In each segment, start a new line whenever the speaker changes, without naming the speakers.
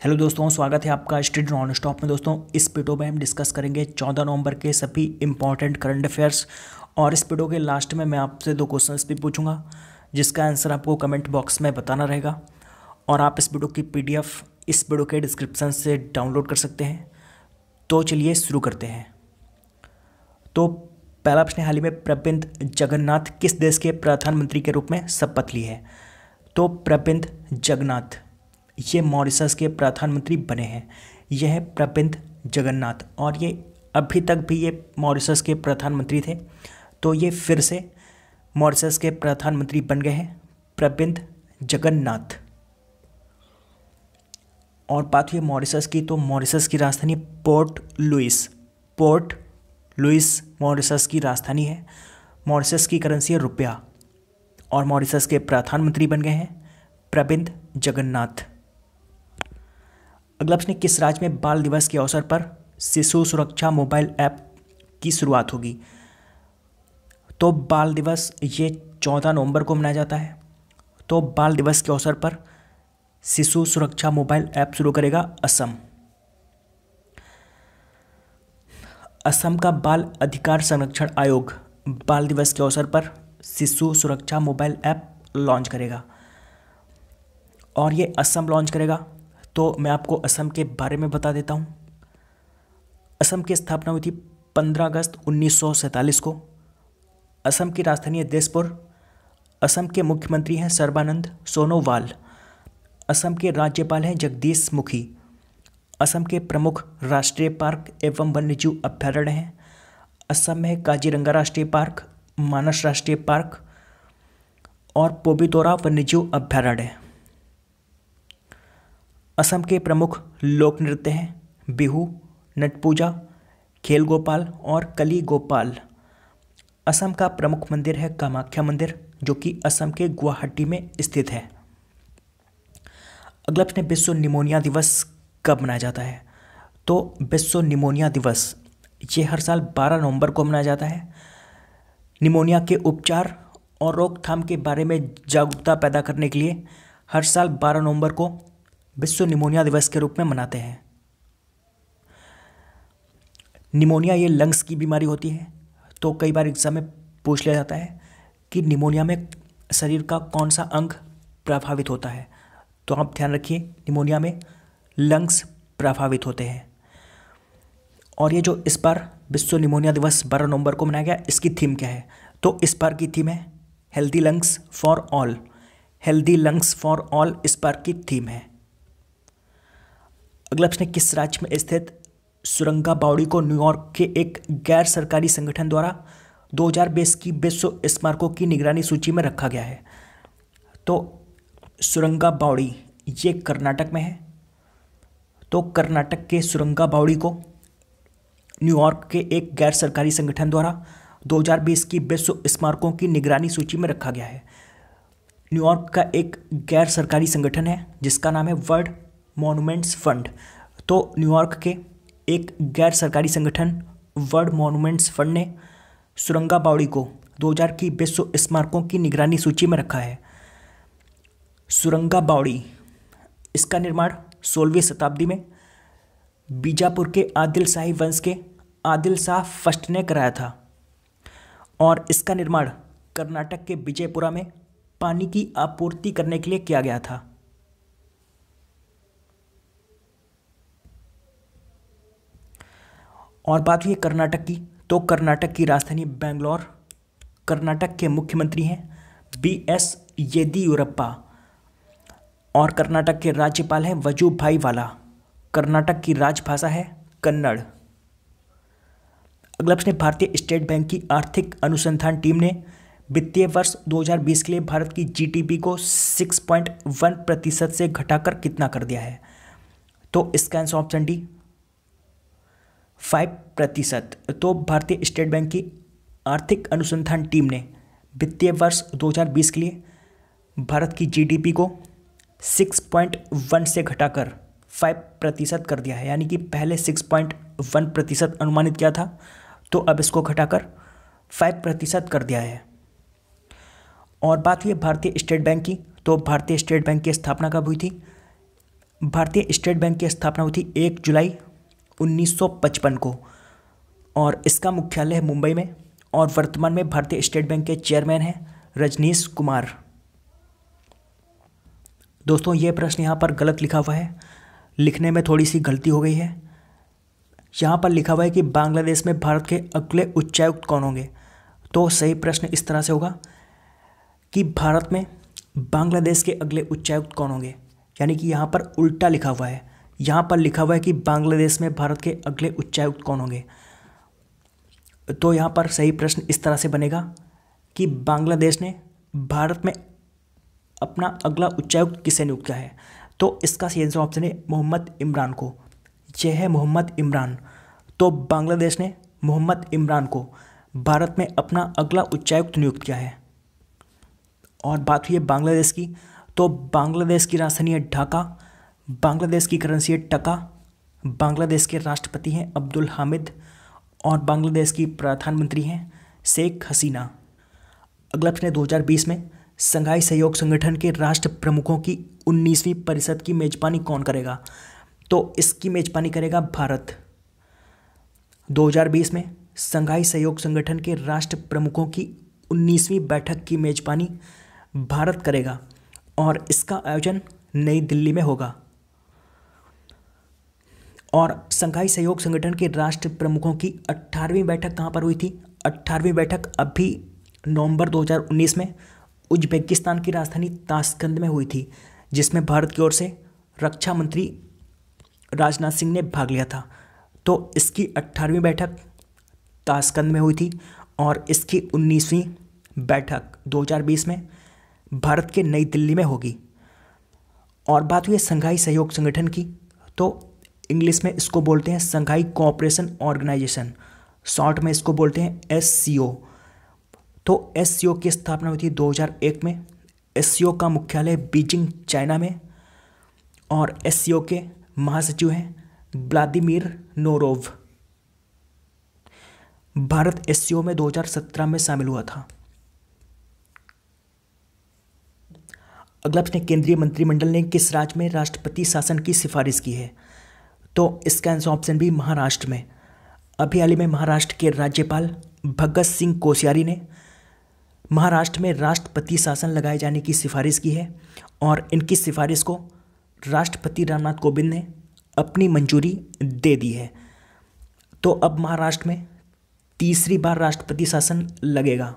Hello दोस्तों, स्वागत है आपका स्टडी नॉन स्टॉप में। दोस्तों, इस वीडियो में हम डिस्कस करेंगे चौदह नवंबर के सभी इंपॉर्टेंट करंट अफेयर्स और इस वीडियो के लास्ट में मैं आपसे दो क्वेश्चंस भी पूछूँगा, जिसका आंसर आपको कमेंट बॉक्स में बताना रहेगा और आप इस वीडियो की पीडीएफ इस वीडियो के डिस्क्रिप्सन से डाउनलोड कर सकते हैं। तो चलिए शुरू करते हैं। तो पहला प्रश्न हाल ही में प्रबिंद जगन्नाथ किस देश के प्रधानमंत्री के रूप में शपथ ली है? तो प्रबिंद जगन्नाथ। ये मॉरिशस के प्रधानमंत्री बने हैं। यह प्रबिंद जगन्नाथ और ये अभी तक भी ये मॉरिशस के प्रधानमंत्री थे। तो ये फिर से मॉरिशस के प्रधानमंत्री बन गए हैं प्रबिंद जगन्नाथ। और बात हुई मॉरिशस की तो मॉरिशस की राजधानी Port Louis Port Louis Mauritius की राजधानी है। मॉरिशस की करेंसी है रुपया और मॉरिशस के प्रधानमंत्री बन गए हैं प्रबिंद जगन्नाथ। अगला प्रश्न, किस राज्य में बाल दिवस के अवसर पर शिशु सुरक्षा मोबाइल ऐप की शुरुआत होगी? तो बाल दिवस ये चौदह नवंबर को मनाया जाता है। तो बाल दिवस के अवसर पर शिशु सुरक्षा मोबाइल ऐप शुरू करेगा असम। असम का बाल अधिकार संरक्षण आयोग बाल दिवस के अवसर पर शिशु सुरक्षा मोबाइल ऐप लॉन्च करेगा। और ये असम लॉन्च करेगा। तो मैं आपको असम के बारे में बता देता हूँ। असम की स्थापना हुई थी पंद्रह अगस्त उन्नीस सौ सैंतालीस को। असम की राजधानी है देशपुर। असम के मुख्यमंत्री हैं सर्बानंद सोनोवाल। असम के राज्यपाल हैं जगदीश मुखी। असम के प्रमुख राष्ट्रीय पार्क एवं वन्यजीव अभ्यारण्य हैं। असम में काजीरंगा राष्ट्रीय पार्क, मानस राष्ट्रीय पार्क और पोबितोरा वन्यजीव अभ्यारण्य। असम के प्रमुख लोक नृत्य हैं। बिहू, नटपूजा खेल गोपाल और कली गोपाल असम का प्रमुख मंदिर है कामाख्या मंदिर, जो कि असम के गुवाहाटी में स्थित है। अगला प्रश्न, विश्व निमोनिया दिवस कब मनाया जाता है? तो विश्व निमोनिया दिवस, ये हर साल 12 नवंबर को मनाया जाता है। निमोनिया के उपचार और रोकथाम के बारे में जागरूकता पैदा करने के लिए हर साल 12 नवंबर को विश्व निमोनिया दिवस के रूप में मनाते हैं। निमोनिया ये लंग्स की बीमारी होती है तो कई बार एग्ज़ाम में पूछ लिया जाता है कि निमोनिया में शरीर का कौन सा अंग प्रभावित होता है। तो आप ध्यान रखिए, निमोनिया में लंग्स प्रभावित होते हैं। और ये जो इस बार विश्व निमोनिया दिवस बारह नवंबर को मनाया गया, इसकी थीम क्या है? तो इस बार की थीम है healthy lungs for all. Healthy lungs for all इस बार की थीम है। अगला प्रश्न, किस राज्य में स्थित सुरंगा बावड़ी को न्यूयॉर्क के एक गैर सरकारी संगठन द्वारा 2020 की विश्व स्मारकों की निगरानी सूची में रखा गया है? तो सुरंगा बावड़ी ये कर्नाटक में है। तो कर्नाटक के सुरंगा बावड़ी को न्यूयॉर्क के एक गैर सरकारी संगठन द्वारा 2020 की विश्व स्मारकों की निगरानी सूची में रखा गया है। न्यूयॉर्क का एक गैर सरकारी संगठन है, जिसका नाम है वर्ल्ड मॉन्यूमेंट्स फंड। तो न्यूयॉर्क के एक गैर सरकारी संगठन वर्ल्ड मॉन्यूमेंट्स फंड ने सुरंगा बावड़ी को 2000 की विश्व स्मारकों की निगरानी सूची में रखा है। सुरंगा बावड़ी, इसका निर्माण सोलहवीं शताब्दी में बीजापुर के आदिल शाही वंश के आदिल शाह फ़र्स्ट ने कराया था और इसका निर्माण कर्नाटक के विजयपुरा में पानी की आपूर्ति करने के लिए किया गया था। और बात हुई कर्नाटक की तो कर्नाटक की राजधानी बेंगलोर, कर्नाटक के मुख्यमंत्री हैं बी एस येदियुरप्पा और कर्नाटक के राज्यपाल हैं वज़ू भाई वाला। कर्नाटक की राजभाषा है कन्नड़। अगला प्रश्न, भारतीय स्टेट बैंक की आर्थिक अनुसंधान टीम ने वित्तीय वर्ष 2020 के लिए भारत की जीडीपी को 6.1 प्रतिशत से घटाकर कितना कर दिया है? तो इसका आंसर ऑप्शन डी फाइव प्रतिशत। तो भारतीय स्टेट बैंक की आर्थिक अनुसंधान टीम ने वित्तीय वर्ष 2020 के लिए भारत की जीडीपी को 6.1 से घटाकर 5 प्रतिशत कर दिया है। यानी कि पहले 6.1 प्रतिशत अनुमानित किया था तो अब इसको घटाकर 5 प्रतिशत कर दिया है। और बात हुई भारतीय स्टेट बैंक की तो भारतीय स्टेट बैंक की स्थापना कब हुई थी? भारतीय स्टेट बैंक की स्थापना हुई थी एक जुलाई 1955 को। और इसका मुख्यालय है मुंबई में। और वर्तमान में भारतीय स्टेट बैंक के चेयरमैन हैं रजनीश कुमार। दोस्तों, ये प्रश्न यहाँ पर गलत लिखा हुआ है। लिखने में थोड़ी सी गलती हो गई है। यहाँ पर लिखा हुआ है कि बांग्लादेश में भारत के अगले उच्चायुक्त कौन होंगे? तो सही प्रश्न इस तरह से होगा कि भारत में बांग्लादेश के अगले उच्चायुक्त कौन होंगे? यानी कि यहाँ पर उल्टा लिखा हुआ है। यहाँ पर लिखा हुआ है कि बांग्लादेश में भारत के अगले उच्चायुक्त कौन होंगे? तो यहाँ पर सही प्रश्न इस तरह से बनेगा कि बांग्लादेश ने भारत में अपना अगला उच्चायुक्त किसे नियुक्त किया है? तो इसका सही आंसर ऑप्शन है मोहम्मद इमरान को। यह है मोहम्मद इमरान। तो बांग्लादेश ने मोहम्मद इमरान को भारत में अपना अगला उच्चायुक्त नियुक्त किया है। और बात हुई है बांग्लादेश की तो बांग्लादेश की राजधानी है ढाका। बांग्लादेश की करेंसी है टका, बांग्लादेश के राष्ट्रपति हैं अब्दुल हामिद और बांग्लादेश की प्रधानमंत्री हैं शेख हसीना। अगला प्रश्न है दो हज़ार बीस में संघाई सहयोग संगठन के राष्ट्र प्रमुखों की उन्नीसवीं परिषद की मेजबानी कौन करेगा? तो इसकी मेजबानी करेगा भारत। 2020 में संघाई सहयोग संगठन के राष्ट्र प्रमुखों की उन्नीसवीं बैठक की मेजबानी भारत करेगा और इसका आयोजन नई दिल्ली में होगा। और संघाई सहयोग संगठन के राष्ट्र प्रमुखों की अट्ठारहवीं बैठक कहाँ पर हुई थी? अट्ठारहवीं बैठक अभी नवंबर 2019 में उज्बेकिस्तान की राजधानी ताशकंद में हुई थी, जिसमें भारत की ओर से रक्षा मंत्री राजनाथ सिंह ने भाग लिया था। तो इसकी अट्ठारहवीं बैठक ताशकंद में हुई थी और इसकी उन्नीसवीं बैठक 2020 में भारत के नई दिल्ली में होगी। और बात हुई संघाई सहयोग संगठन की तो इंग्लिश में इसको बोलते हैं संघाई कोऑपरेशन ऑर्गेनाइजेशन। शॉर्ट में इसको बोलते हैं एस तो एस की स्थापना हुई थी 2001 में। एस का मुख्यालय बीजिंग, चाइना में। और एस के महासचिव हैं व्लादिमीर नोरोव। भारत एस में 2017 में शामिल हुआ था। अगला प्रश्न, केंद्रीय मंत्रिमंडल ने किस राज्य में राष्ट्रपति शासन की सिफारिश की है? तो इसका आंसर ऑप्शन भी महाराष्ट्र में। अभी हाल ही में महाराष्ट्र के राज्यपाल भगत सिंह कोश्यारी ने महाराष्ट्र में राष्ट्रपति शासन लगाए जाने की सिफारिश की है और इनकी सिफारिश को राष्ट्रपति रामनाथ कोविंद ने अपनी मंजूरी दे दी है। तो अब महाराष्ट्र में तीसरी बार राष्ट्रपति शासन लगेगा।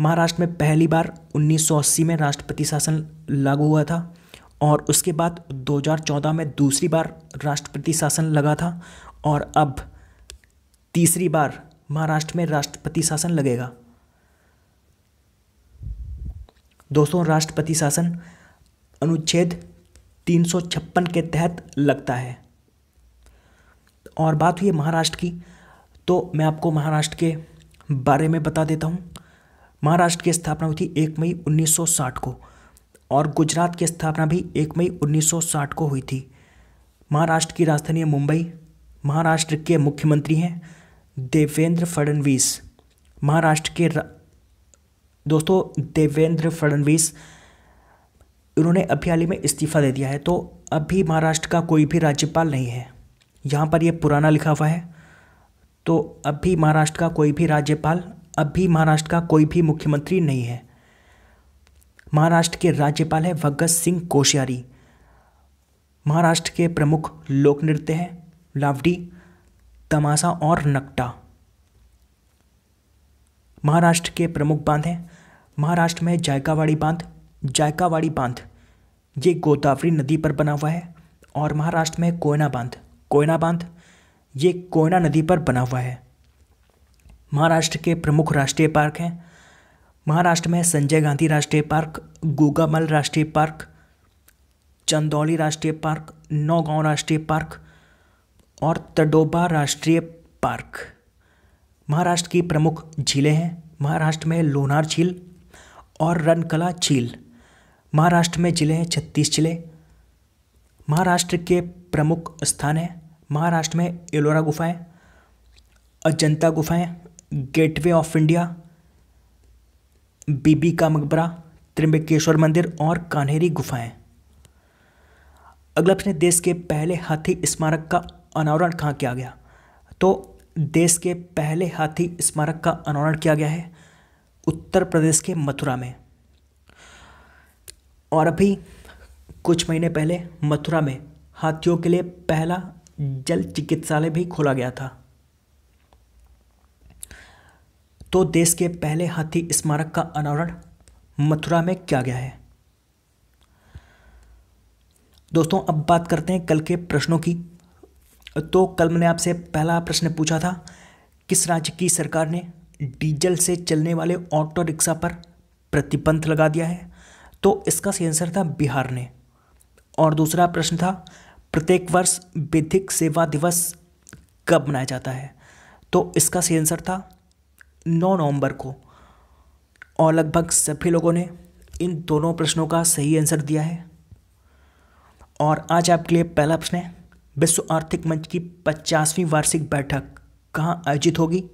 महाराष्ट्र में पहली बार 1980 में राष्ट्रपति शासन लागू हुआ था। और उसके बाद 2014 में दूसरी बार राष्ट्रपति शासन लगा था और अब तीसरी बार महाराष्ट्र में राष्ट्रपति शासन लगेगा। दोस्तों, राष्ट्रपति शासन अनुच्छेद तीन सौ छप्पन के तहत लगता है। और बात हुई महाराष्ट्र की तो मैं आपको महाराष्ट्र के बारे में बता देता हूँ। महाराष्ट्र की स्थापना हुई थी एक मई 1960 को। और गुजरात की स्थापना भी एक मई 1960 को हुई थी। महाराष्ट्र की राजधानी है मुंबई। महाराष्ट्र के मुख्यमंत्री हैं देवेंद्र फडणवीस। महाराष्ट्र के रा... दोस्तों, देवेंद्र फडणवीस उन्होंने अभी हाल ही में इस्तीफ़ा दे दिया है तो अभी महाराष्ट्र का कोई भी राज्यपाल नहीं है। यहाँ पर ये पुराना लिखा हुआ है तो अभी महाराष्ट्र का कोई भी राज्यपाल, अभी महाराष्ट्र का कोई भी मुख्यमंत्री नहीं है। महाराष्ट्र के राज्यपाल है भगत सिंह कोश्यारी। महाराष्ट्र के प्रमुख लोक नृत्य हैं लावडी, तमाशा और नकटा। महाराष्ट्र के प्रमुख बाँध हैं महाराष्ट्र में जायकावाड़ी बाँध जायकावाड़ी बाँध। ये गोदावरी नदी पर बना हुआ है और महाराष्ट्र में कोयना बाँध कोयना बाँध। ये कोयना नदी पर बना हुआ है। महाराष्ट्र के प्रमुख राष्ट्रीय पार्क हैं महाराष्ट्र में संजय गांधी राष्ट्रीय पार्क, गोगामल राष्ट्रीय पार्क, चंदौली राष्ट्रीय पार्क, नौगांव राष्ट्रीय पार्क और तडोबा राष्ट्रीय पार्क। महाराष्ट्र की प्रमुख झीलें हैं। महाराष्ट्र में लोनार झील और रनकला झील। महाराष्ट्र में ज़िले हैं छत्तीस ज़िले। महाराष्ट्र के प्रमुख स्थान हैं। महाराष्ट्र में एलोरा गुफाएँ, Ajanta गुफाएँ, Gateway of India Bibi ka Maqbara Trimbakeshwar मंदिर और कान्हेरी गुफाएँ। अगला प्रश्न, देश के पहले हाथी स्मारक का अनावरण कहाँ किया गया? तो देश के पहले हाथी स्मारक का अनावरण किया गया है उत्तर प्रदेश के मथुरा में। और अभी कुछ महीने पहले मथुरा में हाथियों के लिए पहला जल चिकित्सालय भी खोला गया था। तो देश के पहले हाथी स्मारक का अनावरण मथुरा में किया गया है। दोस्तों, अब बात करते हैं कल के प्रश्नों की। तो कल मैंने आपसे पहला प्रश्न पूछा था, किस राज्य की सरकार ने डीजल से चलने वाले ऑटो रिक्शा पर प्रतिबंध लगा दिया है? तो इसका सही आंसर था बिहार ने। और दूसरा प्रश्न था, प्रत्येक वर्ष विधिक सेवा दिवस कब मनाया जाता है? तो इसका सही आंसर था नौ नवंबर को। और लगभग सभी लोगों ने इन दोनों प्रश्नों का सही आंसर दिया है। और आज आपके लिए पहला प्रश्न है, विश्व आर्थिक मंच की पचासवीं वार्षिक बैठक कहाँ आयोजित होगी?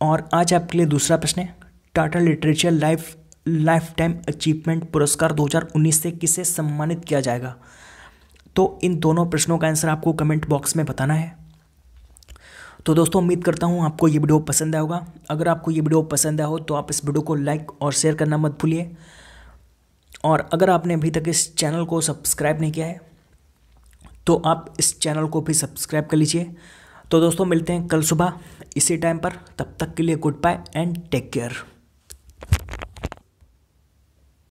और आज आपके लिए दूसरा प्रश्न है, Tata literature life lifetime achievement पुरस्कार 2019 से किसे सम्मानित किया जाएगा? तो इन दोनों प्रश्नों का आंसर आपको कमेंट बॉक्स में बताना है। तो दोस्तों, उम्मीद करता हूँ आपको ये वीडियो पसंद आया होगा। अगर आपको ये वीडियो पसंद आया हो तो आप इस वीडियो को लाइक और शेयर करना मत भूलिए। और अगर आपने अभी तक इस चैनल को सब्सक्राइब नहीं किया है तो आप इस चैनल को भी सब्सक्राइब कर लीजिए। तो दोस्तों, मिलते हैं कल सुबह इसी टाइम पर। तब तक के लिए goodbye and take care